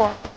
Браво!